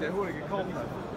Der wurde gekommen. Der